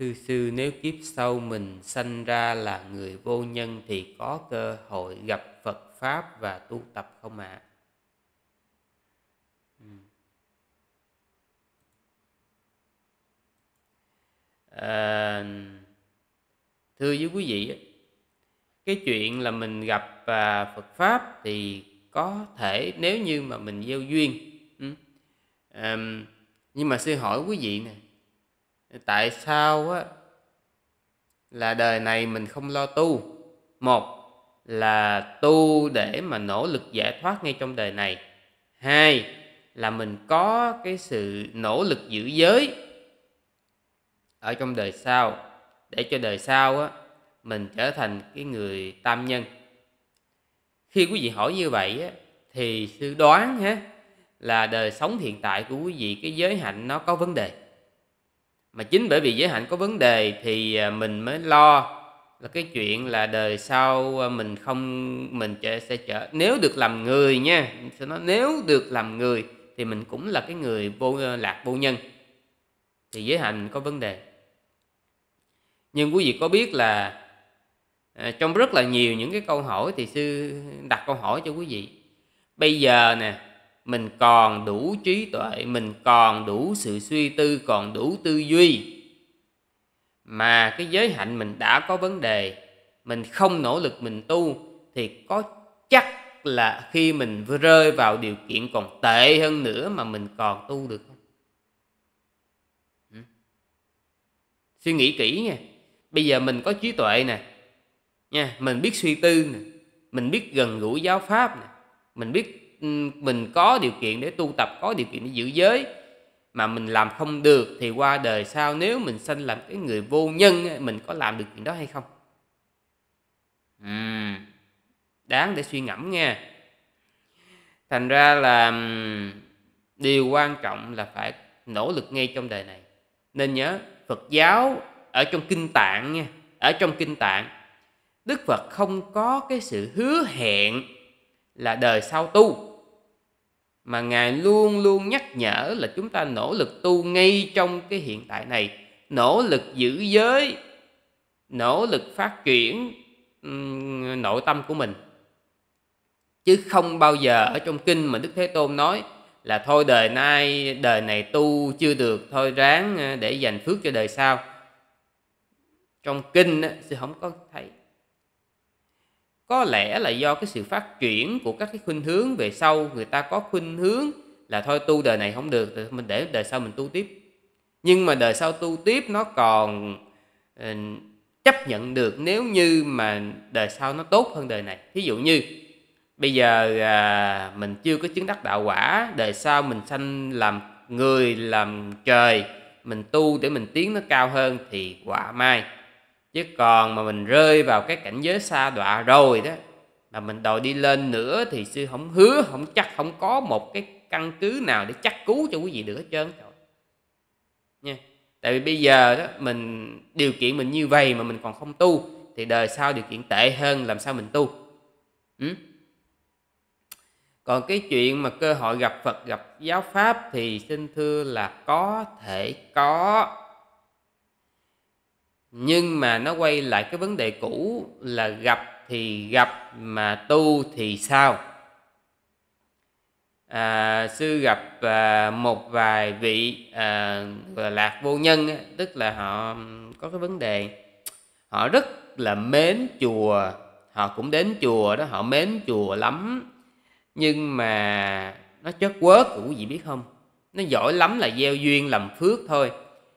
Thưa sư, nếu kiếp sau mình sanh ra là người vô nhân thì có cơ hội gặp Phật Pháp và tu tập không ạ? À? À, thưa với quý vị, cái chuyện là mình gặp à, Phật Pháp thì có thể nếu như mà mình gieo duyên. À, nhưng mà sư hỏi quý vị nè, tại sao á là đời này mình không lo tu? Một là tu để mà nỗ lực giải thoát ngay trong đời này. Hai là mình có cái sự nỗ lực giữ giới ở trong đời sau. Để cho đời sau á mình trở thành cái người tam nhân. Khi quý vị hỏi như vậy á thì sư đoán ha là đời sống hiện tại của quý vị, cái giới hạnh nó có vấn đề mà chính bởi vì giới hạnh có vấn đề thì à, mình mới lo là cái chuyện là đời sau à, mình không, mình sẽ trở, nếu được làm người nha, sẽ nói nếu được làm người thì mình cũng là cái người vô à, lạc vô nhân. Thì giới hạnh có vấn đề. Nhưng quý vị có biết là trong rất là nhiều những cái câu hỏi thì sư đặt câu hỏi cho quý vị. Bây giờ nè mình còn đủ trí tuệ, mình còn đủ sự suy tư, còn đủ tư duy. Mà cái giới hạnh mình đã có vấn đề, mình không nỗ lực mình tu, thì có chắc là khi mình rơi vào điều kiện còn tệ hơn nữa mà mình còn tu được không? Ừ. suy nghĩ kỹ nha. Bây giờ mình có trí tuệ nè, nha, mình biết suy tư nè, mình biết gần gũi giáo pháp nè, mình biết mình có điều kiện để tu tập có điều kiện để giữ giới mà mình làm không được thì qua đời sau nếu mình sanh làm cái người vô nhân mình có làm được chuyện đó hay không? Uhm, đáng để suy ngẫm nha. Thành ra là điều quan trọng là phải nỗ lực ngay trong đời này. Nên nhớ phật giáo ở trong kinh tạng nha ở trong kinh tạng đức phật không có cái sự hứa hẹn là đời sau tu mà ngài luôn luôn nhắc nhở là chúng ta nỗ lực tu ngay trong cái hiện tại này. Nỗ lực giữ giới nỗ lực phát triển um, nội tâm của mình. Chứ không bao giờ ở trong kinh mà đức thế tôn nói là thôi đời nay đời này tu chưa được thôi ráng ờ, để dành phước cho đời sau. Trong kinh á, sư không có thấy có lẽ là do cái sự phát triển của các cái khuynh hướng về sau người ta có khuynh hướng là thôi tu đời này không được mình để đời sau mình tu tiếp. Nhưng mà đời sau tu tiếp nó còn uh, chấp nhận được nếu như mà đời sau nó tốt hơn đời này. Thí dụ như bây giờ à, mình chưa có chứng đắc đạo quả đời sau mình sanh làm người làm trời mình tu để mình tiến nó cao hơn thì quả mai chứ còn mà mình rơi vào cái cảnh giới xa đọa rồi đó, mà mình đòi đi lên nữa thì sư không hứa, không chắc không có một cái căn cứ nào để chắc cứu cho quý vị được hết trơn. Trời nha. Tại vì bây giờ đó, mình, điều kiện mình như vậy mà mình còn không tu, thì đời sau điều kiện tệ hơn, làm sao mình tu? Ừ? còn cái chuyện mà cơ hội gặp phật, gặp giáo pháp thì xin thưa là có thể có nhưng mà nó quay lại cái vấn đề cũ là gặp thì gặp mà tu thì sao? À, sư gặp à, một vài vị à, lạc vô nhân tức là họ có cái vấn đề họ rất là mến chùa họ cũng đến chùa đó họ mến chùa lắm. Nhưng mà nó chất quớt quý vị biết không? Nó giỏi lắm là gieo duyên làm phước thôi.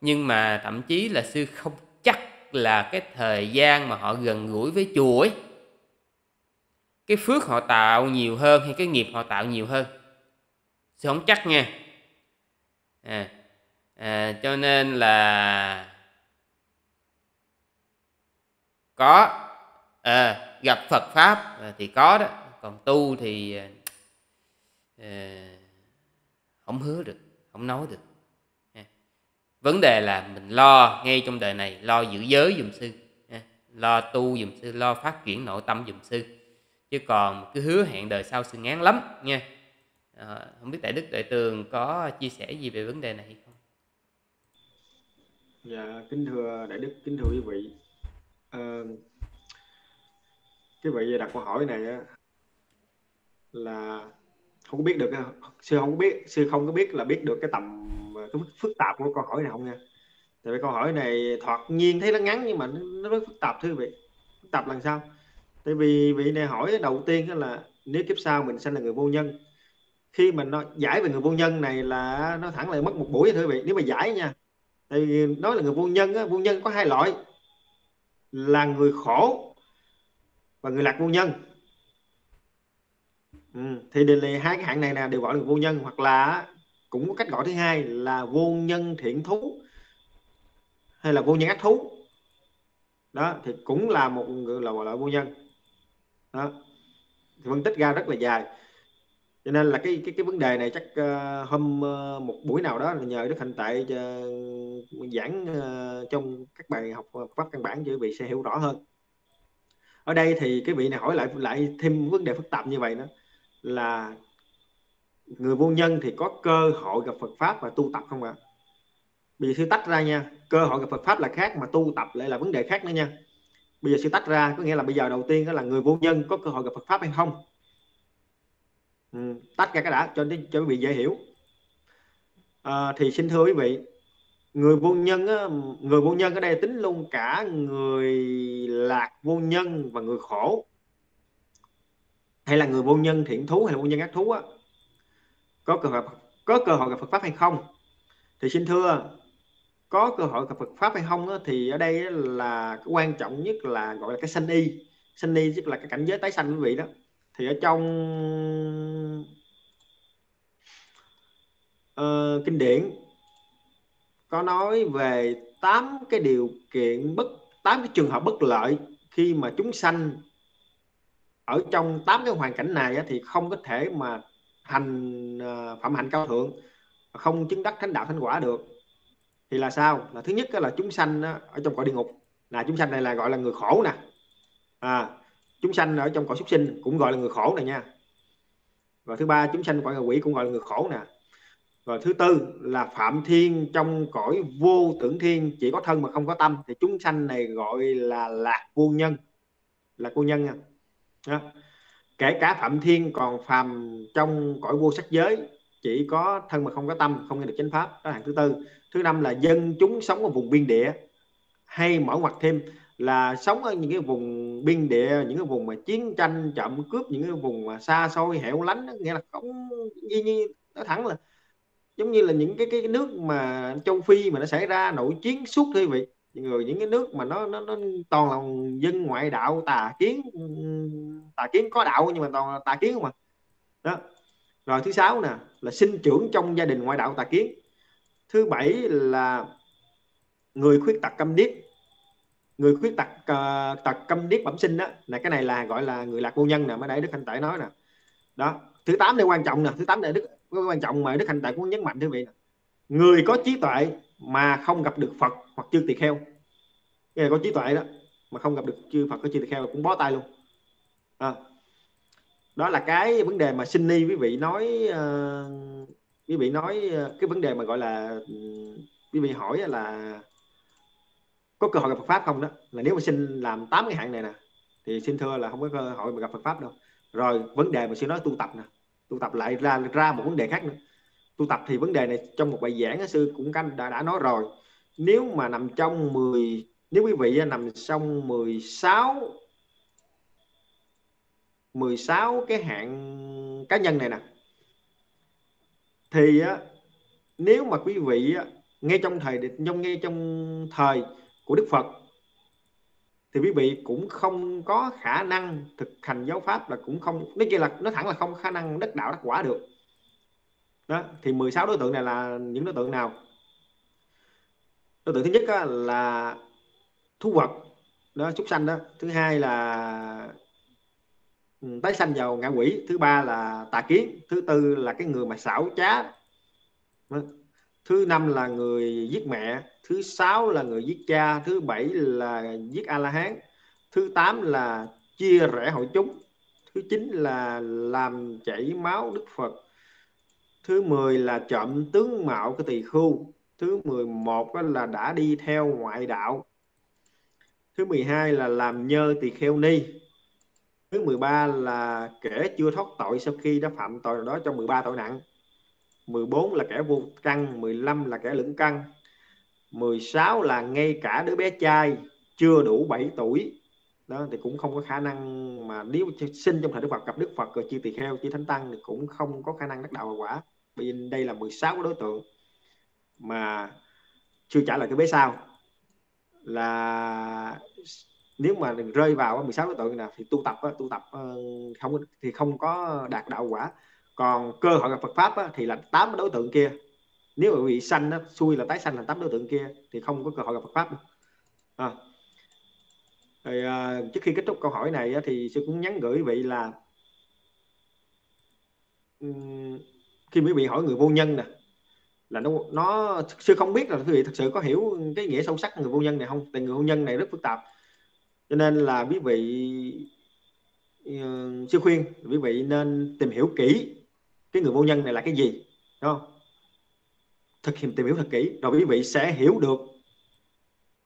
Nhưng mà thậm chí là sư không chắc là cái thời gian mà họ gần gũi với chùa ấy. Cái phước họ tạo nhiều hơn hay cái nghiệp họ tạo nhiều hơn? Sẽ không chắc nha. À, à, cho nên là có à, gặp Phật pháp à, thì có đó. Còn tu thì à, à không hứa được không nói được vấn đề là mình lo ngay trong đời này lo giữ giới dùm sư lo tu dùm sư lo phát triển nội tâm dùm sư. Chứ còn cứ hứa hẹn đời sau sư ngán lắm nha. À, không biết đại đức đại tường có chia sẻ gì về vấn đề này không? Dạ, kính thưa Đại Đức, kính thưa quý vị. À, cái vị đặt câu hỏi này á, là không biết được sư không biết sư không có biết là biết được cái tầm cái phức tạp của câu hỏi này không nha. Tại vì câu hỏi này thoạt nhiên thấy nó ngắn nhưng mà nó rất phức tạp thưa quý vị. Phức tạp làm sao? Tại vì vị này hỏi đầu tiên là nếu kiếp sau mình sinh là người vô nhân. Khi mà nó giải về người vô nhân này là nó thẳng lại mất một buổi thưa quý vị nếu mà giải nha. Tại vì nói là người vô nhân á, vô nhân có hai loại. Là người khổ và người lạc vô nhân. Ừ. thì đề là hai cái hạng này là đều gọi là vô nhân hoặc là cũng có cách gọi thứ hai là vô nhân thiện thú hay là vô nhân ác thú. Đó thì cũng là một người là loại vô nhân. Đó thì phân tích ra rất là dài. Cho nên là cái cái cái vấn đề này chắc uh, hôm uh, một buổi nào đó là nhờ đức hành tại uh, giảng uh, trong các bài học pháp căn bản cho quý vị sẽ hiểu rõ hơn. Ở đây thì cái vị này hỏi lại lại thêm vấn đề phức tạp như vậy nữa là người vô nhân thì có cơ hội gặp Phật pháp và tu tập không ạ? À? Bây giờ sư tách ra nha, cơ hội gặp Phật pháp là khác mà tu tập lại là vấn đề khác nữa nha. Bây giờ sư tách ra có nghĩa là bây giờ đầu tiên đó là người vô nhân có cơ hội gặp Phật pháp hay không? Ừ, tách ra cái đã cho cho quý vị dễ hiểu. À, thì xin thưa quý vị, người vô nhân á, người vô nhân ở đây tính luôn cả người lạc vô nhân và người khổ hay là người vô nhân thiện thú hay là vô nhân ác thú á, có cơ hội có cơ hội gặp Phật pháp hay không? Thì xin thưa có cơ hội gặp Phật pháp hay không thì ở đây là cái quan trọng nhất là gọi là cái sanh y. Sanh y tức là cái cảnh giới tái sanh quý vị đó. Thì ở trong uh, kinh điển có nói về tám cái điều kiện bất tám cái trường hợp bất lợi khi mà chúng sanh ở trong tám cái hoàn cảnh này thì không có thể mà hành ờ, phẩm hạnh cao thượng không chứng đắc thánh đạo thánh quả được thì là sao? Là thứ nhất là chúng sanh ở trong cõi địa ngục. Là chúng sanh này là gọi là người khổ nè. À, chúng sanh ở trong cõi súc sinh cũng gọi là người khổ này nha. Và thứ ba chúng sanh cõi quỷ cũng gọi là người khổ nè. Và thứ tư là phạm thiên trong cõi vô tưởng thiên chỉ có thân mà không có tâm thì chúng sanh này gọi là lạc vô nhân. Là cô nhân nha. Đó kể cả phạm thiên còn phàm trong cõi vô sắc giới, chỉ có thân mà không có tâm, không nghe được chánh pháp. Đó là hạng thứ tư. Thứ năm là dân chúng sống ở vùng biên địa. Hay mở ngoặt thêm là sống ở những cái vùng biên địa, những cái vùng mà chiến tranh chậm cướp, những cái vùng mà xa xôi, hẻo lánh nghĩa là không, như như nó thẳng là, giống như là những cái cái nước mà châu phi mà nó xảy ra nội chiến suốt thôi vậy người những cái nước mà nó nó, nó toàn là dân ngoại đạo tà kiến tà kiến có đạo nhưng mà toàn là tà kiến không mà đó. Rồi thứ sáu nè là sinh trưởng trong gia đình ngoại đạo tà kiến. Thứ bảy là người khuyết tật câm điếc. Người khuyết tật uh, tật câm điếc bẩm sinh đó là cái này là gọi là người lạc vô nhân nè mới đấy đức anh tại nói nè. Đó. Thứ tám đây quan trọng nè thứ tám này đức quan trọng mà đức anh tại cũng nhấn mạnh thưa vị nè. Người có trí tuệ mà không gặp được Phật hoặc chư tỳ kheo. Cái này có trí tuệ đó mà không gặp được chư Phật có chư tỳ kheo cũng bó tay luôn. À, đó là cái vấn đề mà sinh ni quý vị nói uh, quý vị nói uh, cái vấn đề mà gọi là uh, quý vị hỏi là có cơ hội gặp Phật pháp không đó? Là nếu mà xin làm tám cái hạng này nè thì xin thưa là không có cơ hội mà gặp Phật pháp đâu. Rồi vấn đề mà xin nói tu tập nè tu tập lại ra ra một vấn đề khác nữa tu tập thì vấn đề này trong một bài giảng sư cũng canh đã, đã nói rồi. Nếu mà nằm trong 10 nếu quý vị nằm trong 16 16 cái hạng cá nhân này nè thì á, nếu mà quý vị á, ngay trong thời trong ngay trong thời của Đức Phật thì quý vị cũng không có khả năng thực hành giáo pháp là cũng không nói kia là nó thẳng là không khả năng đắc đạo đắc quả được đó thì 16 đối tượng này là những đối tượng nào? Đối tượng thứ nhất á, là thú vật. Đó súc sanh đó. Thứ hai là ừ, tái sanh vào ngạ quỷ. Thứ ba là tà kiến. Thứ tư là cái người mà xảo trá. Vâng. Thứ năm là người giết mẹ. Thứ sáu là người giết cha. Thứ bảy là giết a la hán thứ tám là chia rẽ hội chúng. Thứ chín là làm chảy máu đức phật thứ 10 là trộm tướng mạo cái tỳ khưu. Thứ 11 là đã đi theo ngoại đạo. Thứ 12 là làm nhơ tỳ kheo ni. Thứ 13 là kẻ chưa thoát tội sau khi đã phạm tội đó trong 13 tội nặng. 14 là kẻ vô căn. 15 là kẻ lưỡng căn. 16 là ngay cả đứa bé trai chưa đủ 7 tuổi. Đó, thì cũng không có khả năng mà nếu sinh trong thời Đức Phật, gặp Đức Phật rồi chi tỳ kheo chi thánh tăng thì cũng không có khả năng đắc đạo quả bây vì đây là 16 đối tượng mà chưa trả lời cái vế sau. Là nếu mà rơi vào 16 đối tượng nào thì tu tập tu tập ờ, không thì không có đạt đạo quả. Còn cơ hội gặp Phật pháp thì là tám đối tượng kia. Nếu mà bị sanh xui là tái sanh là tám đối tượng kia thì không có cơ hội gặp Phật pháp à. Rồi, à, trước khi kết thúc câu hỏi này thì sư cũng nhắn gửi vị là khi quý vị hỏi người vô nhân nè là nó nó sư không biết là quý vị thật sự có hiểu cái nghĩa sâu sắc người vô nhân này không? Tại người vô nhân này rất phức tạp. Cho nên là quý vị uh, sư khuyên quý vị nên tìm hiểu kỹ cái người vô nhân này là cái gì đúng không? Thực hiện tìm hiểu thật kỹ rồi quý vị sẽ hiểu được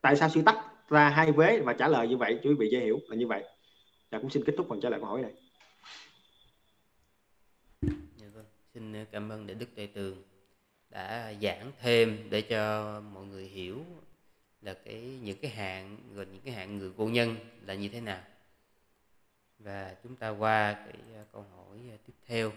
tại sao sư tách ra hai vế và trả lời như vậy cho quý vị dễ hiểu là như vậy. Và cũng xin kết thúc phần trả lời câu hỏi này dạ vâng xin ờ, cảm ơn đại đức đại tường đã giảng thêm để cho mọi người hiểu là cái, những cái hạn rồi những cái hạn người vô nhân là như thế nào. Và chúng ta qua cái ờ, câu hỏi ờ, tiếp theo.